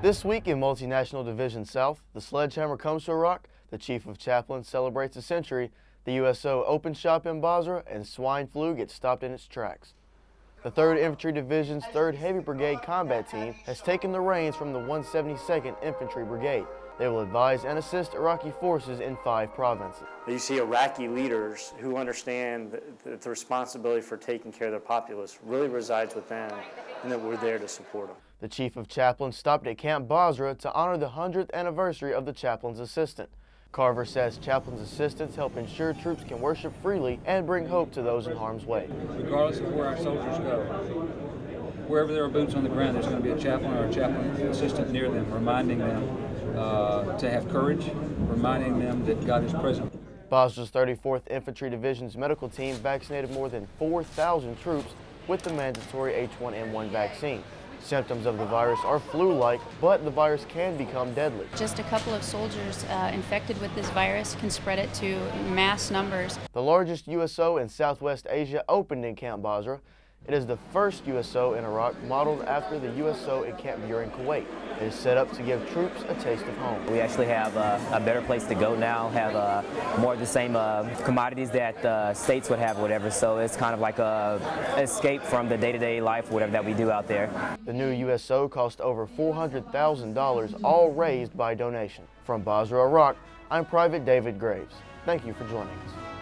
This week in Multinational Division South, the sledgehammer comes to Iraq, the Chief of Chaplains celebrates a century, the USO opens shop in Basra, and swine flu gets stopped in its tracks. The 3rd Infantry Division's 3rd Heavy Brigade combat team has taken the reins from the 172nd Infantry Brigade. They will advise and assist Iraqi forces in five provinces. You see Iraqi leaders who understand that the responsibility for taking care of their populace really resides with them and that we're there to support them. The Chief of Chaplains stopped at Camp Basra to honor the 100th anniversary of the Chaplain's Assistant. Carver says chaplain's assistants help ensure troops can worship freely and bring hope to those in harm's way. Regardless of where our soldiers go, wherever there are boots on the ground, there's going to be a chaplain or a chaplain assistant near them, reminding them uh, to have courage, reminding them that God is present. Basra's 34th Infantry Division's medical team vaccinated more than 4,000 troops with the mandatory H1N1 vaccine. Symptoms of the virus are flu-like, but the virus can become deadly. Just a couple of soldiers uh, infected with this virus can spread it to mass numbers. The largest USO in Southwest Asia opened in Camp Basra. It is the first USO in Iraq modeled after the USO in Camp Buehring in Kuwait. It is set up to give troops a taste of home. We actually have uh, a better place to go now, have uh, more of the same uh, commodities that uh, states would have, whatever. So it's kind of like a escape from the day-to-day -day life, whatever that we do out there. The new USO cost over $400,000, all raised by donation. From Basra, Iraq, I'm Private David Graves. Thank you for joining us.